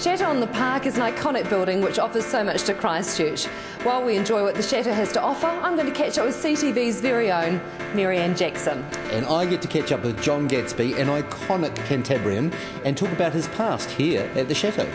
Chateau on the Park is an iconic building which offers so much to Christchurch. While we enjoy what the Chateau has to offer, I'm going to catch up with CTV's very own Marianne Jackson. And I get to catch up with John Gadsby, an iconic Cantabrian, and talk about his past here at the Chateau.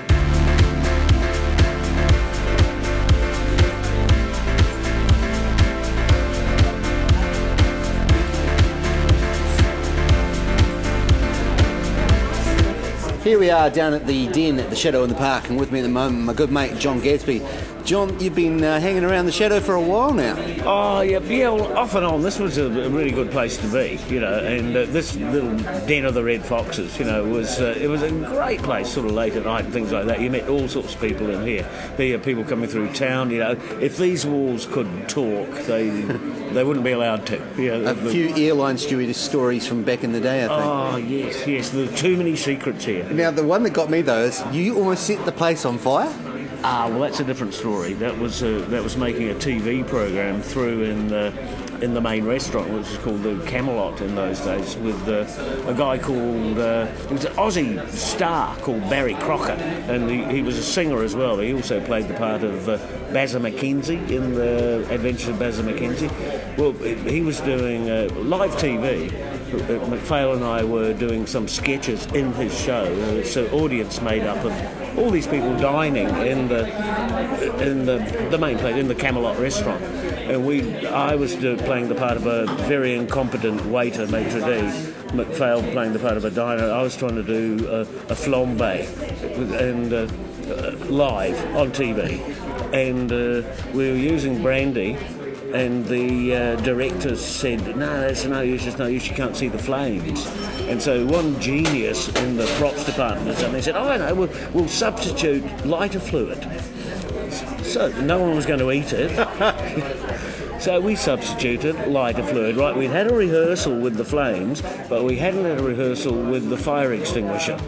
Here we are down at the den at the Chateau in the Park, and with me at the moment, my good mate John Gadsby. John, you've been uh, hanging around the Chateau for a while now. Oh yeah, yeah. Well, off and on, this was a, a really good place to be, you know. And uh, this little den of the Red Foxes, you know, was uh, it was a great place, sort of late at night and things like that. You met all sorts of people in here. Here, people coming through town. You know, if these walls could talk, they they wouldn't be allowed to. You know, A the- few airline stewardess stories from back in the day, I think. Oh yes, yes. There are too many secrets here. Now, the one that got me though is you almost set the place on fire. Ah, well, that's a different story. That was uh, that was making a TV program through in the in the main restaurant, which was called the Camelot in those days, with uh, a guy called uh, he was an Aussie star called Barry Crocker, and he, he was a singer as well. He also played the part of uh, Bazza McKenzie in the Adventures of Bazza McKenzie. Well, he was doing uh, live TV. Uh, McPhail and I were doing some sketches in his show. Uh, so audience made up of all these people dining in the in the, the main place in the Camelot restaurant, and we I was playing the part of a very incompetent waiter, maitre d. McPhail playing the part of a diner. I was trying to do a, a flambe and uh, uh, live on TV, and uh, we were using brandy and the uh, directors said, no, that's no use, it's no use, you can't see the flames. And so one genius in the props department or something said, oh, I know, we'll, we'll substitute lighter fluid. So no one was going to eat it. So we substituted lighter fluid. Right, we'd had a rehearsal with the flames, but we hadn't had a rehearsal with the fire extinguisher.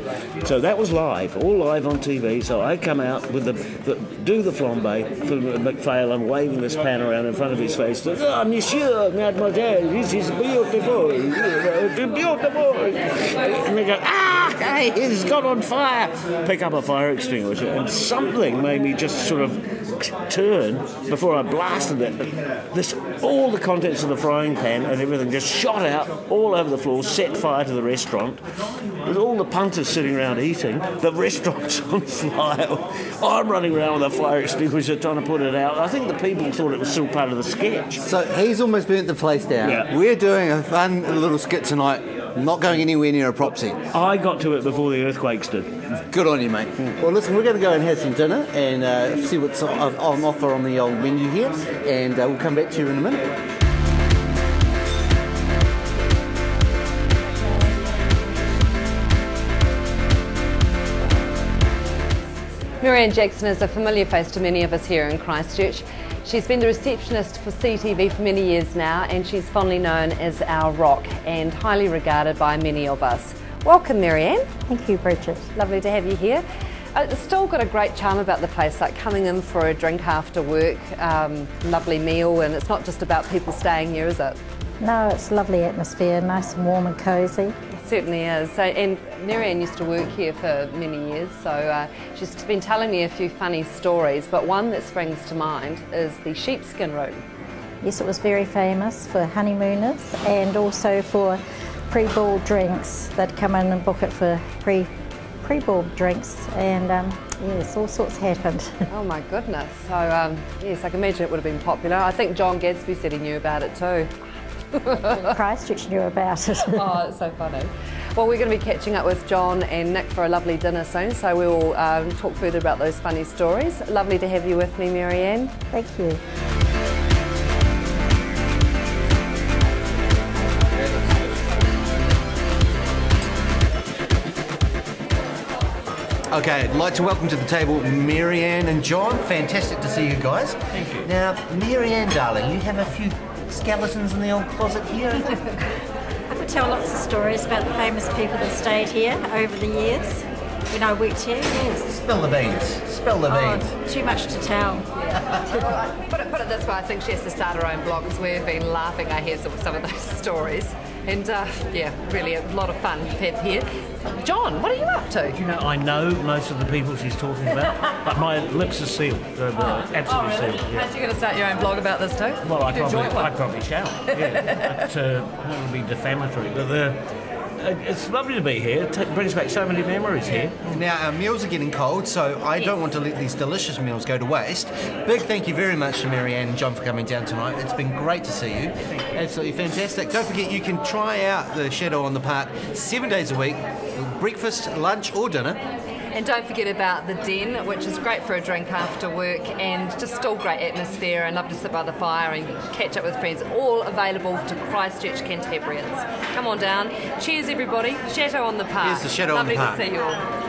So that was live, all live on TV. So I come out with the, the do the flambe for McPhail. I'm waving this pan around in front of his face. Oh, Monsieur, Mademoiselle, this is beautiful, beautiful. And they go, ah, hey, it's got on fire. Pick up a fire extinguisher, and something made me just sort of turn before I blasted it. This, all the contents of the frying pan and everything just shot out all over the floor, set fire to the restaurant. With all the punters sitting around eating, the restaurant's on fire. I'm running around with a fire extinguisher trying to put it out. I think the people thought it was still part of the sketch. So he's almost burnt the place down. Yeah. We're doing a fun little skit tonight, not going anywhere near a prop set. I got to it before the earthquakes did. Good on you, mate. Well, listen, we're going to go and have some dinner and uh, see what's on on offer on the old menu here, and uh, we'll come back to you in a minute. Marianne Jackson is a familiar face to many of us here in Christchurch. She's been the receptionist for CTV for many years now, and she's fondly known as our rock and highly regarded by many of us. Welcome, Marianne. Thank you, Bridget. Lovely to have you here. Uh, It's still got a great charm about the place, like coming in for a drink after work, um, lovely meal, and it's not just about people staying here, is it? No, it's a lovely atmosphere, nice and warm and cosy. It certainly is. So, and Marianne used to work here for many years, so uh, she's been telling me a few funny stories, but one that springs to mind is the sheepskin room. Yes, it was very famous for honeymooners and also for pre-ball drinks. They'd come in and book it for pre pre-ball drinks, and um, yes, all sorts happened. Oh my goodness. So, um, yes, I can imagine it would have been popular. I think John Gadsby said he knew about it too. Christchurch knew about it. Oh, it's so funny. Well, we're going to be catching up with John and Nick for a lovely dinner soon, so we will um, talk further about those funny stories. Lovely to have you with me, Marianne. Thank you. Okay, I'd like to welcome to the table Marianne and John. Fantastic to see you guys. Thank you. Now, Marianne, darling, you have a few skeletons in the old closet here. I could tell lots of stories about the famous people that stayed here over the years when I worked here. Yes. Spill the beans. Spill the beans. Oh, too much to tell. Put it, put it this way, I think she has to start her own blog because we've been laughing our heads off with some of those stories. And uh, yeah, really a lot of fun to have here. John, what are you up to? You know, I know most of the people she's talking about, but my lips are sealed. They're, they're absolutely oh, really? sealed. Yeah. Aren't you going to start your own blog about this too? Well, I probably. I probably shall. Yeah, but, uh, that would be defamatory. But the, uh, Uh, it's lovely to be here. It brings back so many memories here. Now, our meals are getting cold, so I don't want to let these delicious meals go to waste. Big thank you very much to Marianne and John for coming down tonight. It's been great to see you. Absolutely fantastic. Don't forget, you can try out the Chateau on the Park seven days a week breakfast, lunch, or dinner. And don't forget about the Den, which is great for a drink after work and just still great atmosphere and love to sit by the fire and catch up with friends. All available to Christchurch Cantabrians. Come on down. Cheers, everybody. Chateau on the Park. Here's the Chateau on Lovely the Park. Lovely to see you all.